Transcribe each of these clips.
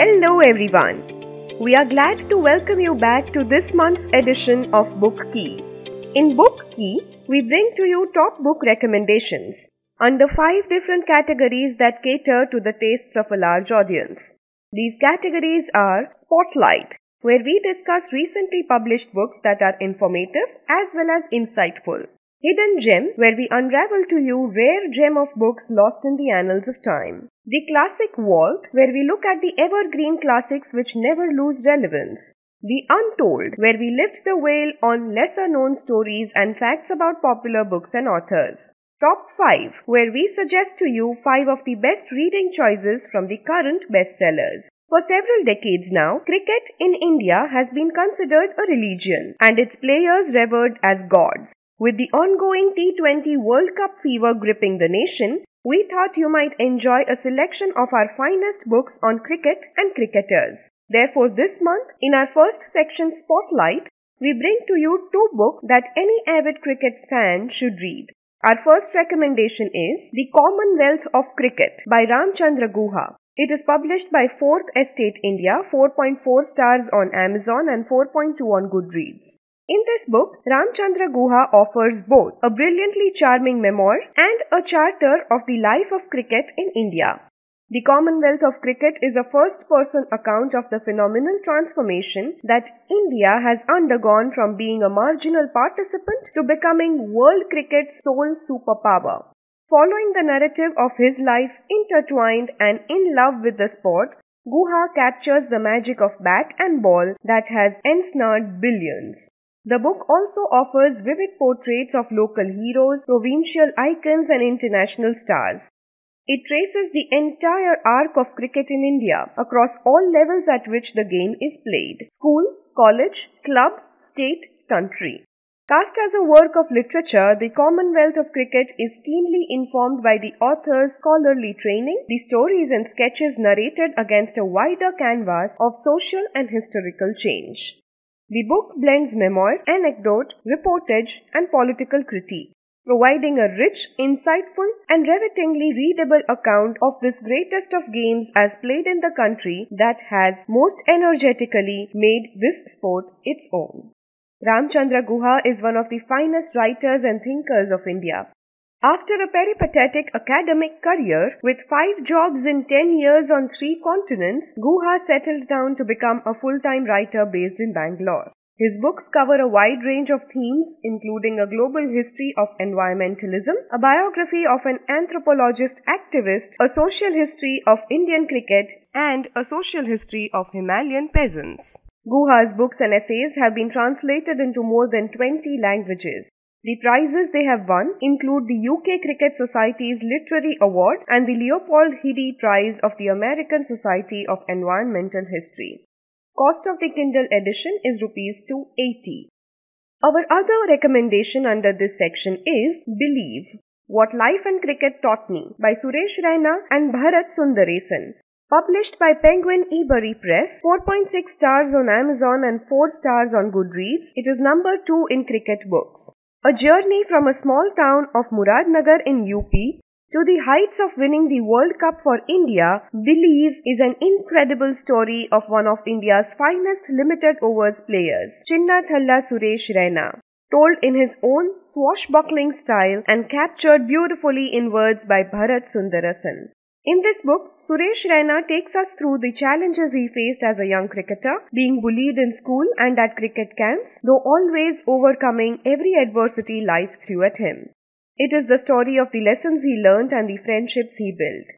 Hello, everyone. We are glad to welcome you back to this month's edition of Book Key. In Book Key, we bring to you top book recommendations under five different categories that cater to the tastes of a large audience. These categories are Spotlight, where we discuss recently published books that are informative as well as insightful. Hidden Gem, where we unravel to you rare gem of books lost in the annals of time. The Classic Vault, where we look at the evergreen classics which never lose relevance. The Untold, where we lift the veil on lesser known stories and facts about popular books and authors. Top 5, where we suggest to you 5 of the best reading choices from the current bestsellers. For several decades now, cricket in India has been considered a religion and its players revered as gods. With the ongoing T20 World Cup fever gripping the nation, we thought you might enjoy a selection of our finest books on cricket and cricketers. Therefore, this month, in our first section Spotlight, we bring to you two books that any avid cricket fan should read. Our first recommendation is The Commonwealth of Cricket by Ramachandra Guha. It is published by Fourth Estate India, 4.4 stars on Amazon and 4.2 on Goodreads. In this book, Ramachandra Guha offers both a brilliantly charming memoir and a charter of the life of cricket in India. The Commonwealth of Cricket is a first person account of the phenomenal transformation that India has undergone from being a marginal participant to becoming world cricket's sole superpower. Following the narrative of his life intertwined and in love with the sport, Guha captures the magic of bat and ball that has ensnared billions. The book also offers vivid portraits of local heroes, provincial icons, and international stars. It traces the entire arc of cricket in India across all levels at which the game is played school, college, club, state, country. Cast as a work of literature, The Commonwealth of Cricket is keenly informed by the author's scholarly training, the stories and sketches narrated against a wider canvas of social and historical change. The book blends memoir, anecdote, reportage, and political critique, providing a rich, insightful, and rivetingly readable account of this greatest of games as played in the country that has most energetically made this sport its own. Ramachandra Guha is one of the finest writers and thinkers of India. After a peripatetic academic career with five jobs in 10 years on three continents, Guha settled down to become a full-time writer based in Bangalore. His books cover a wide range of themes, including a global history of environmentalism, a biography of an anthropologist activist, a social history of Indian cricket, and a social history of Himalayan peasants. Guha's books and essays have been translated into more than 20 languages. The prizes they have won include the UK Cricket Society's Literary Award and the Leopold Hidy Prize of the American Society of Environmental History. Cost of the Kindle edition is rupees 280. Our other recommendation under this section is Believe What Life and Cricket Taught Me by Suresh Raina and Bharat Sundaresan. Published by Penguin Ebury Press, 4.6 stars on Amazon and 4 stars on Goodreads, it is number 2 in cricket books. A journey from a small town of Muradnagar in UP to the heights of winning the World Cup for India, Believe is an incredible story of one of India's finest limited overs players, Chinnathala Suresh Raina. Told in his own swashbuckling style and captured beautifully in words by Bharat Sundaresan. In this book, Suresh Raina takes us through the challenges he faced as a young cricketer, being bullied in school and at cricket camps, though always overcoming every adversity life threw at him. It is the story of the lessons he learnt and the friendships he built.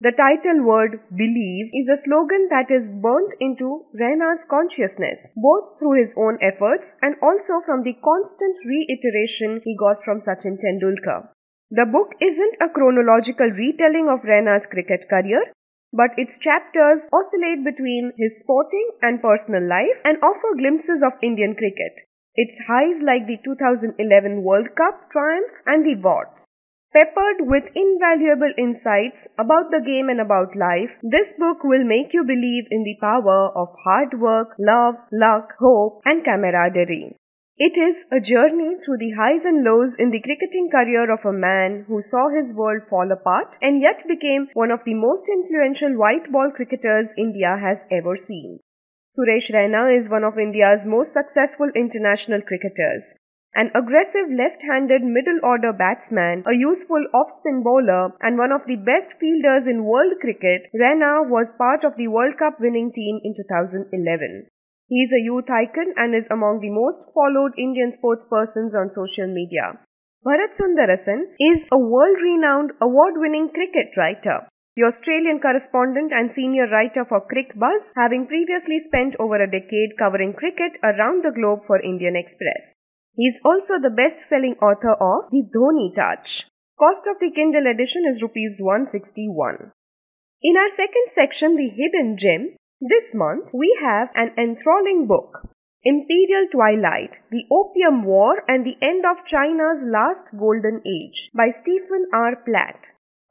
The title word believe is a slogan that is burnt into Raina's consciousness, both through his own efforts and also from the constant reiteration he got from Sachin Tendulkar. The book isn't a chronological retelling of Raina's cricket career, but its chapters oscillate between his sporting and personal life and offer glimpses of Indian cricket. Its highs like the 2011 World Cup triumph and the warts. Peppered with invaluable insights about the game and about life, this book will make you believe in the power of hard work, love, luck, hope, and camaraderie. It is a journey through the highs and lows in the cricketing career of a man who saw his world fall apart and yet became one of the most influential white ball cricketers India has ever seen. Suresh Raina is one of India's most successful international cricketers. An aggressive left-handed middle-order batsman, a useful off-spin bowler, and one of the best fielders in world cricket, Raina was part of the World Cup winning team in 2011. He is a youth icon and is among the most followed Indian sportspersons on social media. Bharat Sundaresan is a world-renowned award-winning cricket writer. The Australian correspondent and senior writer for CricBuzz, having previously spent over a decade covering cricket around the globe for Indian Express. He is also the best-selling author of The Dhoni Touch. Cost of the Kindle edition is rupees 161. In our second section, The Hidden Gem, this month we have an enthralling book, Imperial Twilight The Opium War and the End of China's Last Golden Age by Stephen R. Platt.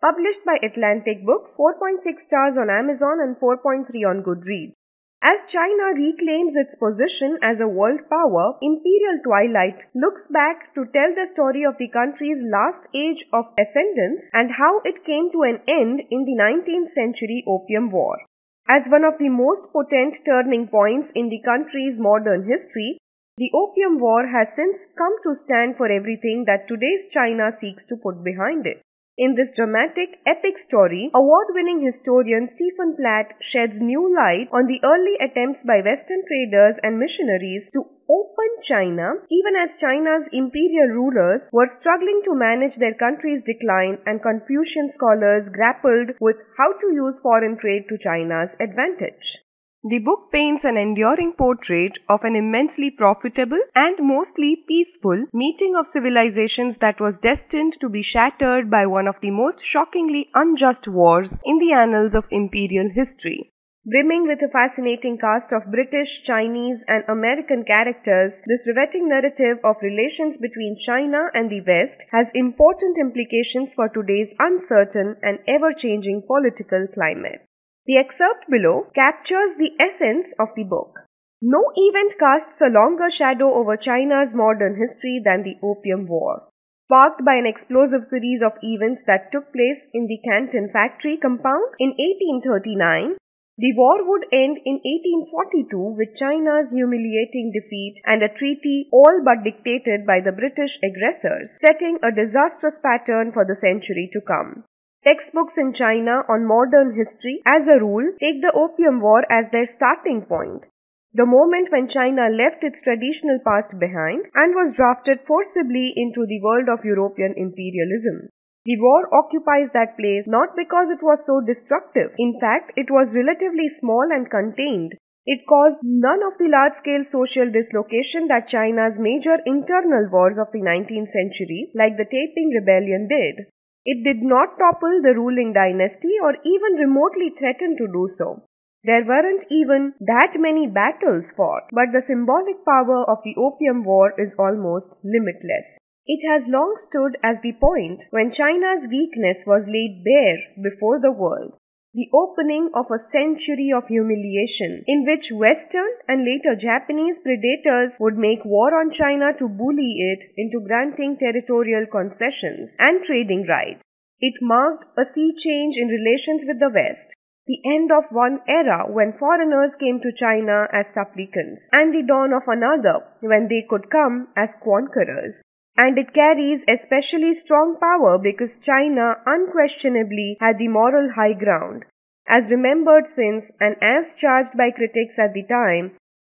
Published by Atlantic Books, 4.6 stars on Amazon and 4.3 on Goodreads. As China reclaims its position as a world power, Imperial Twilight looks back to tell the story of the country's last age of ascendance and how it came to an end in the 19th century Opium War. As one of the most potent turning points in the country's modern history, the Opium War has since come to stand for everything that today's China seeks to put behind it. In this dramatic, epic story, award-winning historian Stephen Platt sheds new light on the early attempts by Western traders and missionaries to open China, even as China's imperial rulers were struggling to manage their country's decline and Confucian scholars grappled with how to use foreign trade to China's advantage. The book paints an enduring portrait of an immensely profitable and mostly peaceful meeting of civilizations that was destined to be shattered by one of the most shockingly unjust wars in the annals of imperial history. Brimming with a fascinating cast of British, Chinese, and American characters, this riveting narrative of relations between China and the West has important implications for today's uncertain and ever changing political climate. The excerpt below captures the essence of the book. No event casts a longer shadow over China's modern history than the Opium War. Sparked by an explosive series of events that took place in the Canton factory compound in 1839, the war would end in 1842 with China's humiliating defeat and a treaty all but dictated by the British aggressors, setting a disastrous pattern for the century to come. Textbooks in China on modern history, as a rule, take the Opium War as their starting point. The moment when China left its traditional past behind and was drafted forcibly into the world of European imperialism. The war occupies that place not because it was so destructive. In fact, it was relatively small and contained. It caused none of the large-scale social dislocation that China's major internal wars of the 19th century, like the Taiping Rebellion, did. It did not topple the ruling dynasty or even remotely threaten to do so. There weren't even that many battles fought, but the symbolic power of the Opium War is almost limitless. It has long stood as the point when China's weakness was laid bare before the world. The opening of a century of humiliation in which Western and later Japanese predators would make war on China to bully it into granting territorial concessions and trading rights. It marked a sea change in relations with the West the end of one era when foreigners came to China as supplicants, and the dawn of another when they could come as conquerors. And it carries especially strong power because China unquestionably had the moral high ground. As remembered since and as charged by critics at the time,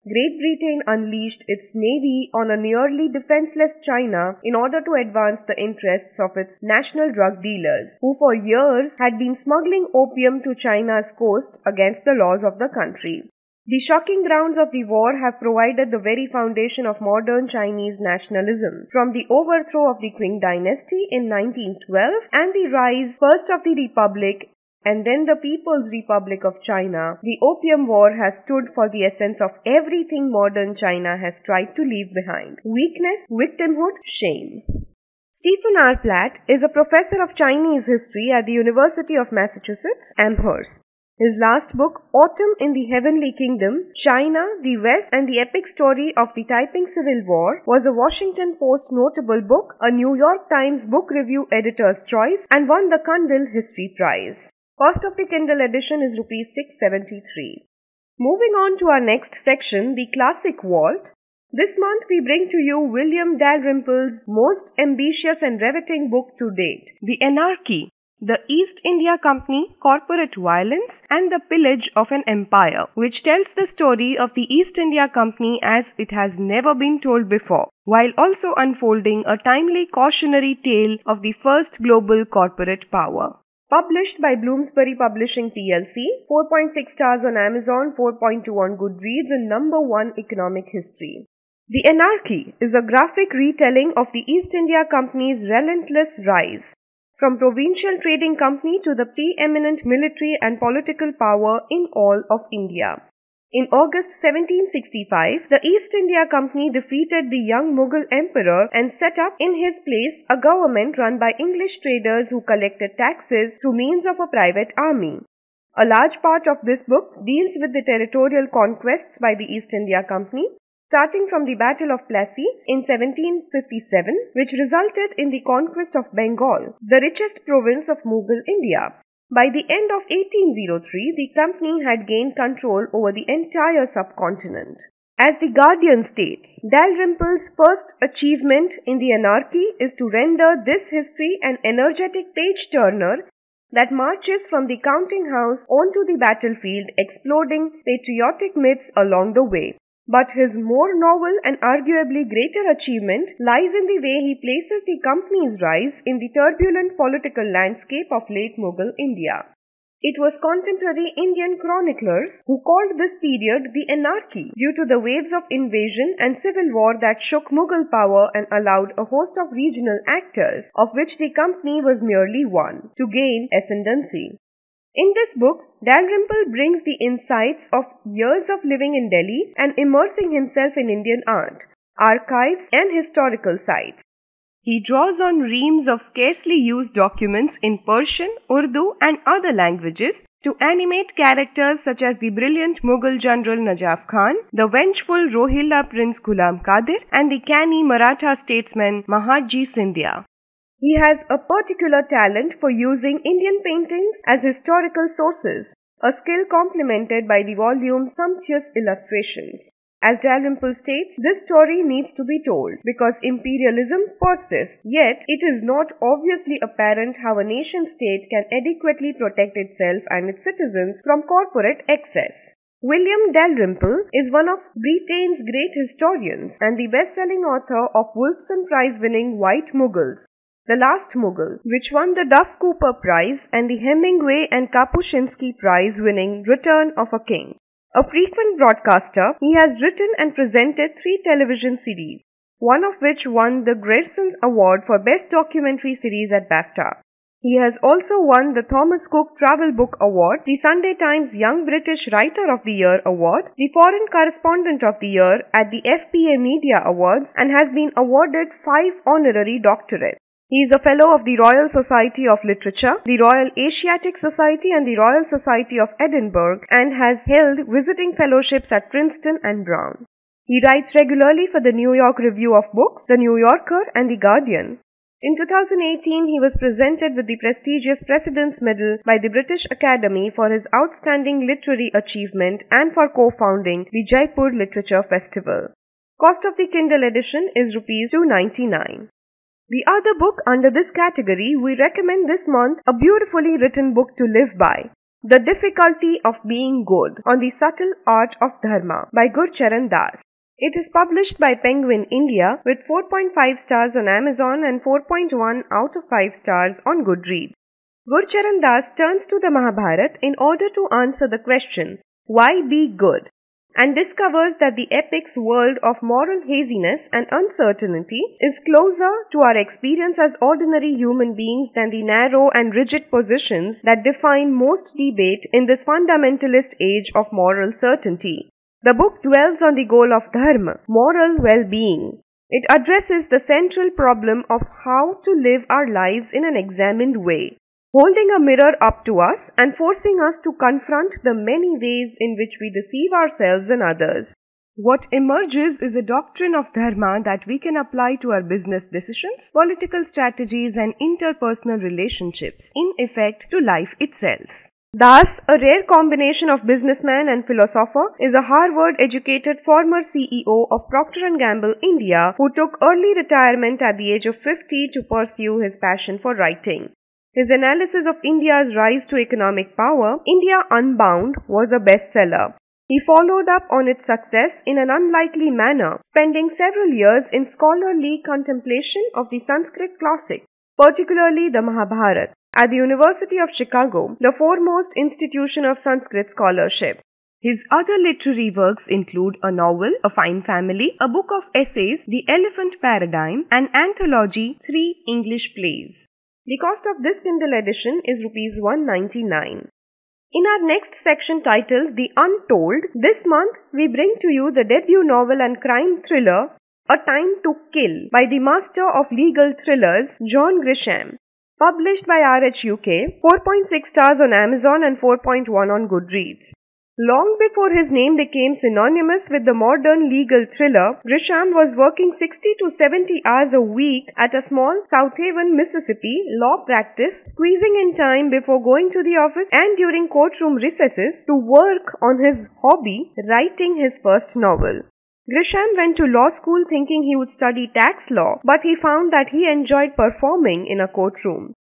Great Britain unleashed its navy on a nearly defenseless China in order to advance the interests of its national drug dealers, who for years had been smuggling opium to China's coast against the laws of the country. The shocking grounds of the war have provided the very foundation of modern Chinese nationalism, from the overthrow of the Qing dynasty in 1912 and the rise first of the Republic and then the People's Republic of China, the Opium War has stood for the essence of everything modern China has tried to leave behind weakness, victimhood, shame. Stephen R. Platt is a professor of Chinese history at the University of Massachusetts, Amherst. His last book, Autumn in the Heavenly Kingdom China, the West, and the Epic Story of the Taiping Civil War, was a Washington Post notable book, a New York Times Book Review Editor's Choice, and won the Cundill History Prize. Cost of the Kindle edition is rupees 673. Moving on to our next section, the Classic Vault. This month we bring to you William Dalrymple's most ambitious and riveting book to date, The Anarchy, the East India Company, Corporate Violence and the Pillage of an Empire, which tells the story of the East India Company as it has never been told before, while also unfolding a timely cautionary tale of the first global corporate power. Published by Bloomsbury Publishing plc, 4.6 stars on Amazon, 4.2 on Goodreads, and number 1 economic history. The Anarchy is a graphic retelling of the East India Company's relentless rise from provincial trading company to the preeminent military and political power in all of India. In August 1765, the East India Company defeated the young Mughal emperor and set up in his place a government run by English traders who collected taxes through means of a private army. A large part of this book deals with the territorial conquests by the East India Company starting from the Battle of Plassey in 1757, which resulted in the conquest of Bengal, the richest province of Mughal India. By the end of 1803, the company had gained control over the entire subcontinent. As the Guardian states, Dalrymple's first achievement in the anarchy is to render this history an energetic page turner that marches from the counting house onto the battlefield, exploding patriotic myths along the way. But his more novel and arguably greater achievement lies in the way he places the company's rise in the turbulent political landscape of late Mughal India. It was contemporary Indian chroniclers who called this period the anarchy due to the waves of invasion and civil war that shook Mughal power and allowed a host of regional actors, of which the company was merely one, to gain ascendancy. In this book, Dalrymple brings the insights of years of living in Delhi and immersing himself in Indian art, archives, and historical sites. He draws on reams of scarcely used documents in Persian, Urdu, and other languages to animate characters such as the brilliant Mughal general Najaf Khan, the vengeful Rohilla prince Ghulam Qadir, and the canny Maratha statesman Mahadji Scindia. He has a particular talent for using Indian paintings as historical sources, a skill complemented by the volume's sumptuous illustrations. As Dalrymple states, this story needs to be told because imperialism persists, yet it is not obviously apparent how a nation state can adequately protect itself and its citizens from corporate excess. William Dalrymple is one of Britain's great historians and the best-selling author of Wolfson Prize-winning White Mughals, the Last Mughal, which won the Duff Cooper Prize and the Hemingway and Kapuscinski Prize winning Return of a King. A frequent broadcaster, he has written and presented three television series, one of which won the Grierson Award for Best Documentary Series at BAFTA. He has also won the Thomas Cook Travel Book Award, the Sunday Times Young British Writer of the Year Award, the Foreign Correspondent of the Year at the FPA Media Awards, and has been awarded five honorary doctorates. He is a Fellow of the Royal Society of Literature, the Royal Asiatic Society and the Royal Society of Edinburgh and has held visiting fellowships at Princeton and Brown. He writes regularly for the New York Review of Books, the New Yorker and the Guardian. In 2018, he was presented with the prestigious President's Medal by the British Academy for his outstanding literary achievement and for co-founding the Jaipur Literature Festival. Cost of the Kindle edition is rupees 299. The other book under this category we recommend this month a beautifully written book to live by. The Difficulty of Being Good on the Subtle Art of Dharma by Gurcharan Das. It is published by Penguin India with 4.5 stars on Amazon and 4.1 out of 5 stars on Goodreads. Gurcharan Das turns to the Mahabharata in order to answer the question, why be good? And discovers that the epic's world of moral haziness and uncertainty is closer to our experience as ordinary human beings than the narrow and rigid positions that define most debate in this fundamentalist age of moral certainty. The book dwells on the goal of dharma, moral well-being. It addresses the central problem of how to live our lives in an examined way. Holding a mirror up to us and forcing us to confront the many ways in which we deceive ourselves and others. What emerges is a doctrine of Dharma that we can apply to our business decisions, political strategies, and interpersonal relationships, in effect, to life itself. Das, a rare combination of businessman and philosopher is a Harvard-educated former CEO of Procter & Gamble India who took early retirement at the age of 50 to pursue his passion for writing. His analysis of India's rise to economic power, India Unbound, was a bestseller. He followed up on its success in an unlikely manner, spending several years in scholarly contemplation of the Sanskrit classics, particularly the Mahabharata, at the University of Chicago, the foremost institution of Sanskrit scholarship. His other literary works include a novel, A Fine Family, a book of essays, The Elephant Paradigm, an anthology, three English plays. The cost of this Kindle edition is rupees 199. In our next section titled The Untold, this month we bring to you the debut novel and crime thriller A Time to Kill by the master of legal thrillers John Grisham. Published by RH UK, 4.6 stars on Amazon and 4.1 on Goodreads. Long before his name became synonymous with the modern legal thriller, Grisham was working 60 to 70 hours a week at a small Southaven, Mississippi law practice, squeezing in time before going to the office and during courtroom recesses to work on his hobby, writing his first novel. Grisham went to law school thinking he would study tax law, but he found that he enjoyed performing in a courtroom.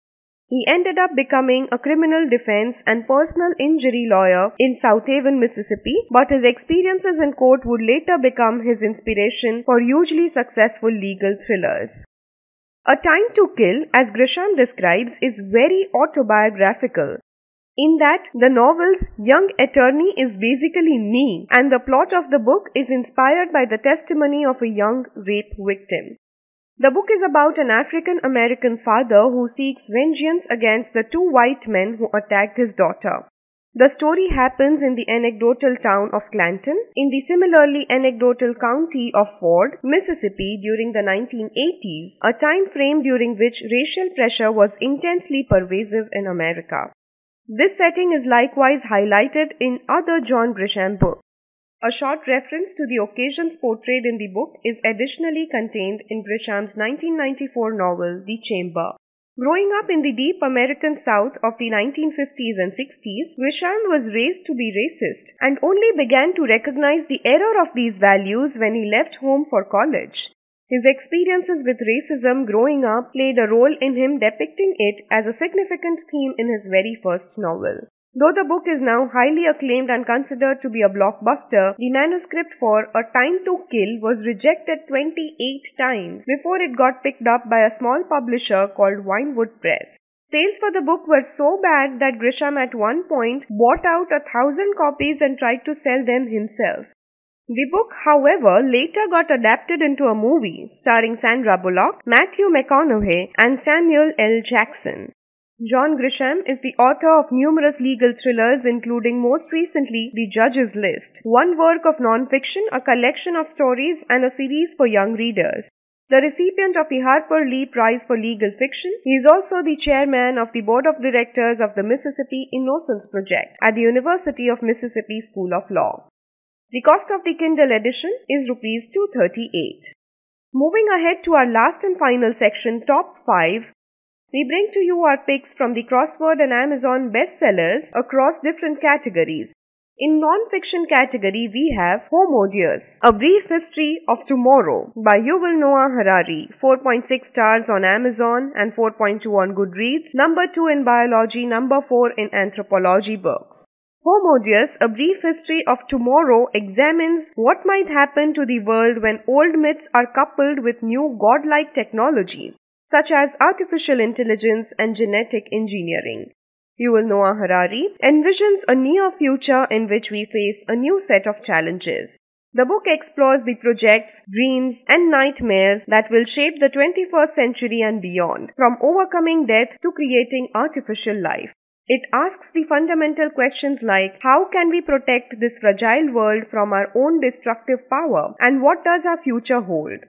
He ended up becoming a criminal defense and personal injury lawyer in Southaven, Mississippi, but his experiences in court would later become his inspiration for hugely successful legal thrillers. A Time to Kill, as Grisham describes, is very autobiographical. In that, the novel's young attorney is basically me, and the plot of the book is inspired by the testimony of a young rape victim. The book is about an African American father who seeks vengeance against the two white men who attacked his daughter. The story happens in the anecdotal town of Clanton, in the similarly anecdotal county of Ford, Mississippi during the 1980s, a time frame during which racial pressure was intensely pervasive in America. This setting is likewise highlighted in other John Grisham books. A short reference to the occasions portrayed in the book is additionally contained in Grisham's 1994 novel, The Chamber. Growing up in the deep American South of the 1950s and 60s, Grisham was raised to be racist and only began to recognize the error of these values when he left home for college. His experiences with racism growing up played a role in him depicting it as a significant theme in his very first novel. Though the book is now highly acclaimed and considered to be a blockbuster, the manuscript for A Time to Kill was rejected 28 times before it got picked up by a small publisher called Wynwood Press. Sales for the book were so bad that Grisham at one point bought out a thousand copies and tried to sell them himself. The book, however, later got adapted into a movie starring Sandra Bullock, Matthew McConaughey, and Samuel L. Jackson. John Grisham is the author of numerous legal thrillers, including most recently The Judge's List, one work of non-fiction, a collection of stories, and a series for young readers. The recipient of the Harper Lee Prize for Legal Fiction, he is also the chairman of the board of directors of the Mississippi Innocence Project at the University of Mississippi School of Law. The cost of the Kindle edition is rupees 238. Moving ahead to our last and final section, Top 5, we bring to you our picks from the crossword and Amazon bestsellers across different categories. In non-fiction category, we have Homo Deus, A Brief History of Tomorrow by Yuval Noah Harari, 4.6 stars on Amazon and 4.2 on Goodreads, number 2 in biology, number 4 in anthropology books. Homo Deus, A Brief History of Tomorrow examines what might happen to the world when old myths are coupled with new godlike technologies such as artificial intelligence and genetic engineering. Yuval Noah Harari envisions a near future in which we face a new set of challenges. The book explores the projects, dreams, and nightmares that will shape the 21st century and beyond, from overcoming death to creating artificial life. It asks the fundamental questions like how can we protect this fragile world from our own destructive power and what does our future hold?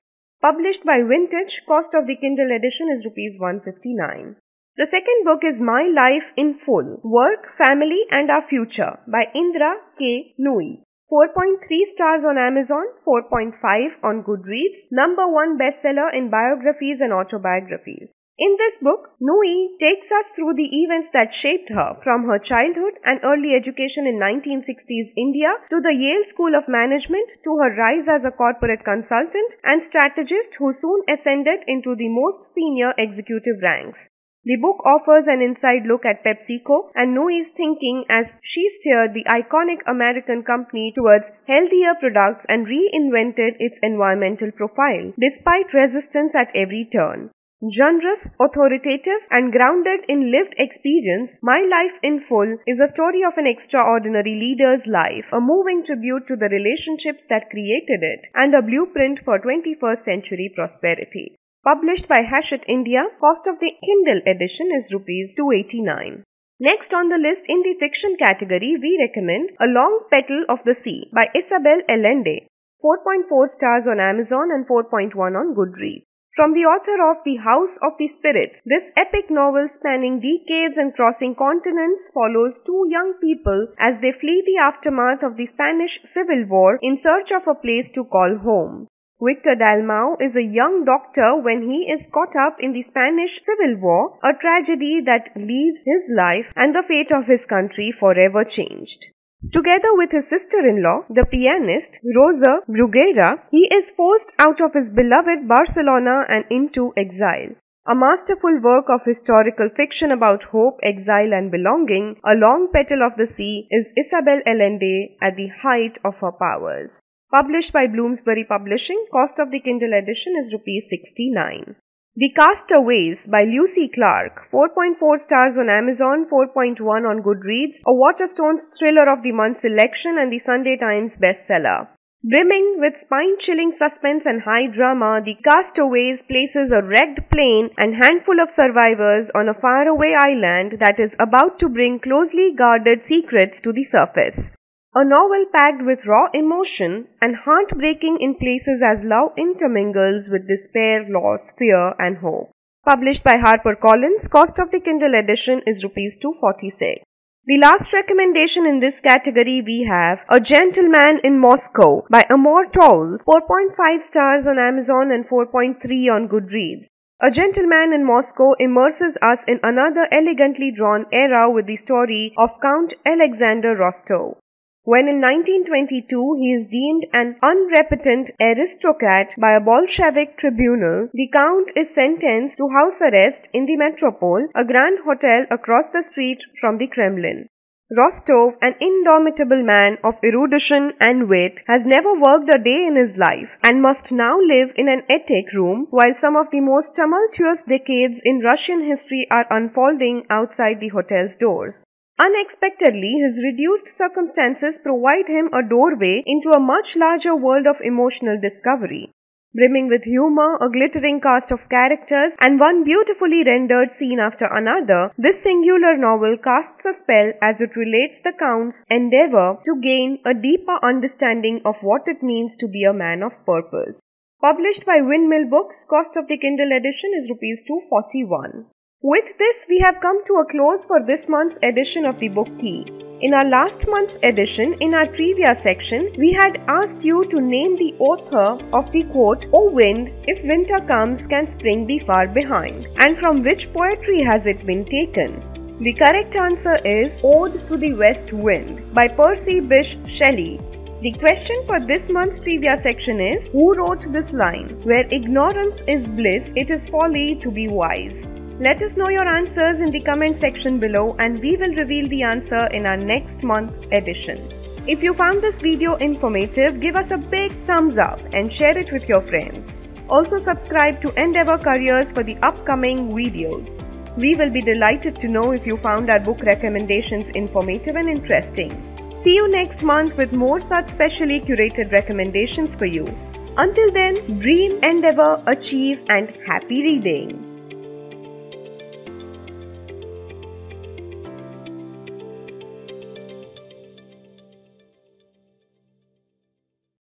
Published by Vintage, cost of the Kindle edition is rupees 159. The second book is My Life in Full Work, Family and Our Future by Indra K. Nooyi. 4.3 stars on Amazon, 4.5 on Goodreads, number 1 bestseller in biographies and autobiographies. In this book, Nooyi takes us through the events that shaped her from her childhood and early education in 1960s India to the Yale School of Management to her rise as a corporate consultant and strategist who soon ascended into the most senior executive ranks. The book offers an inside look at PepsiCo and Nooyi's thinking as she steered the iconic American company towards healthier products and reinvented its environmental profile, despite resistance at every turn. Generous, authoritative, and grounded in lived experience, My Life in Full is a story of an extraordinary leader's life, a moving tribute to the relationships that created it, and a blueprint for 21st century prosperity. Published by Hachette India, cost of the Kindle edition is rupees 289. Next on the list in the fiction category, we recommend A Long Petal of the Sea by Isabel Allende. 4.4 stars on Amazon and 4.1 on Goodreads. From the author of The House of the Spirits, this epic novel spanning decades and crossing continents follows two young people as they flee the aftermath of the Spanish Civil War in search of a place to call home. Victor Dalmau is a young doctor when he is caught up in the Spanish Civil War, a tragedy that leaves his life and the fate of his country forever changed. Together with his sister-in-law, the pianist Rosa Bruguera, he is forced out of his beloved Barcelona and into exile. A masterful work of historical fiction about hope, exile and belonging, A Long Petal of the Sea is Isabel Allende at the height of her powers. Published by Bloomsbury Publishing, cost of the Kindle edition is rupees 69. The Castaways by Lucy Clarke, 4.4 stars on Amazon, 4.1 on Goodreads, a Waterstones thriller of the month selection and the Sunday Times bestseller. Brimming with spine-chilling suspense and high drama, The Castaways places a wrecked plane and handful of survivors on a faraway island that is about to bring closely guarded secrets to the surface. A novel packed with raw emotion and heartbreaking in places as love intermingles with despair, loss, fear, and hope. Published by HarperCollins, cost of the Kindle edition is rupees 246. The last recommendation in this category we have A Gentleman in Moscow by Amor Towles, 4.5 stars on Amazon and 4.3 on Goodreads. A Gentleman in Moscow immerses us in another elegantly drawn era with the story of Count Alexander Rostov. When in 1922 he is deemed an unrepentant aristocrat by a Bolshevik tribunal, the Count is sentenced to house arrest in the Metropole, a grand hotel across the street from the Kremlin. Rostov, an indomitable man of erudition and wit, has never worked a day in his life and must now live in an attic room while some of the most tumultuous decades in Russian history are unfolding outside the hotel's doors. Unexpectedly, his reduced circumstances provide him a doorway into a much larger world of emotional discovery. Brimming with humor, a glittering cast of characters, and one beautifully rendered scene after another, this singular novel casts a spell as it relates the Count's endeavor to gain a deeper understanding of what it means to be a man of purpose. Published by Windmill Books, cost of the Kindle edition is rupees 241. With this, we have come to a close for this month's edition of the Book Key. In our last month's edition, in our trivia section, we had asked you to name the author of the quote, O wind, if winter comes, can spring be far behind, and from which poetry has it been taken? The correct answer is Ode to the West Wind by Percy Bysshe Shelley. The question for this month's trivia section is Who wrote this line? Where ignorance is bliss, it is folly to be wise. Let us know your answers in the comment section below and we will reveal the answer in our next month's edition. If you found this video informative, give us a big thumbs up and share it with your friends. Also subscribe to Endeavor Careers for the upcoming videos. We will be delighted to know if you found our book recommendations informative and interesting. See you next month with more such specially curated recommendations for you. Until then, dream, endeavor, achieve and happy reading.